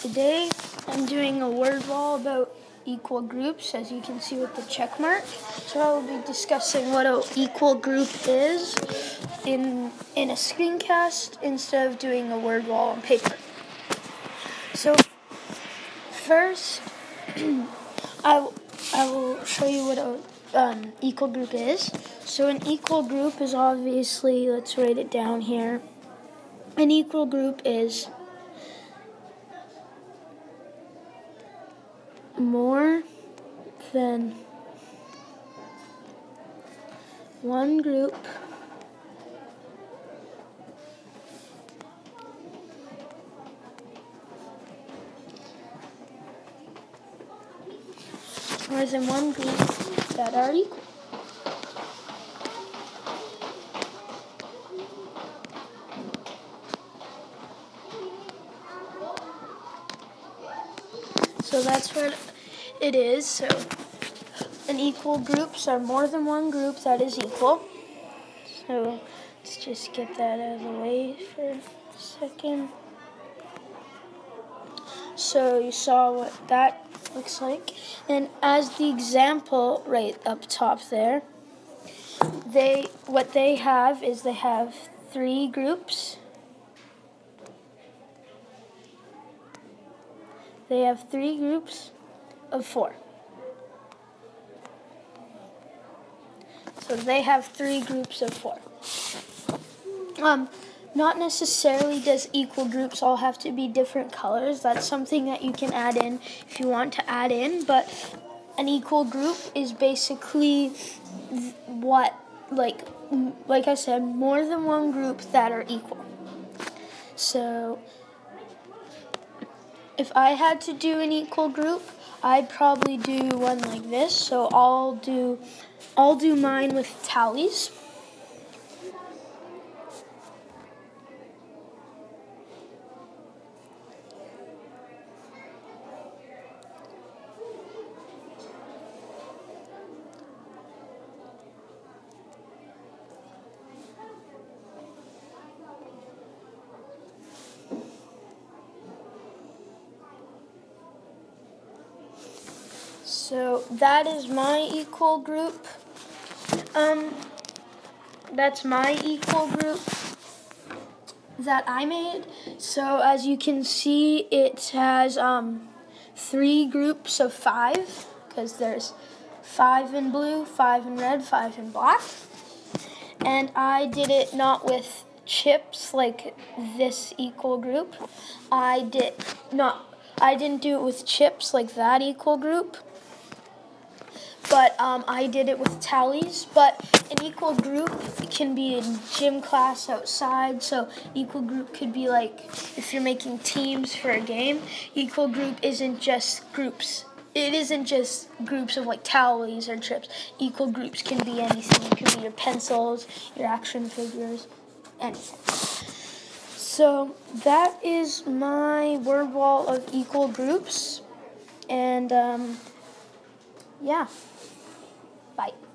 Today I'm doing a word wall about equal groups as you can see with the check mark. So I will be discussing what an equal group is in in a screencast instead of doing a word wall on paper. So first I, I will show you what an um, equal group is. So an equal group is obviously, let's write it down here. An equal group is more than one group more than one group that are equal. So that's what it is. So an equal groups are more than one group that is equal. So let's just get that out of the way for a second. So you saw what that looks like. And as the example right up top there, they what they have is they have three groups They have three groups of four. So they have three groups of four. Um, not necessarily does equal groups all have to be different colors. That's something that you can add in if you want to add in, but an equal group is basically what like like I said, more than one group that are equal. So if I had to do an equal group, I'd probably do one like this. So I'll do I'll do mine with tallies. So that is my equal group. Um, that's my equal group that I made. So as you can see, it has um, three groups of five because there's five in blue, five in red, five in black. And I did it not with chips like this equal group. I did not I didn't do it with chips like that equal group um, I did it with tallies. But an equal group can be in gym class outside. So equal group could be like if you're making teams for a game. Equal group isn't just groups. It isn't just groups of like tallies or trips. Equal groups can be anything. It could be your pencils, your action figures, anything. So that is my word wall of equal groups. And um, yeah. Bye.